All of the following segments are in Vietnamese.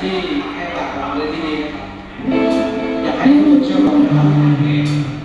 ที่ให้กับเราได้ที่นี่อยากให้ทุกคนเชื่อผมนะครับ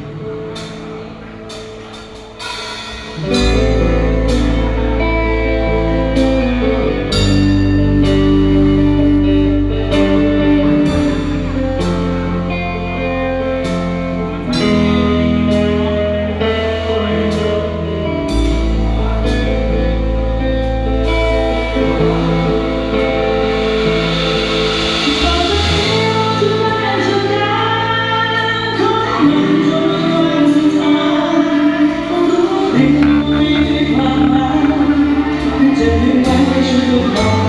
you.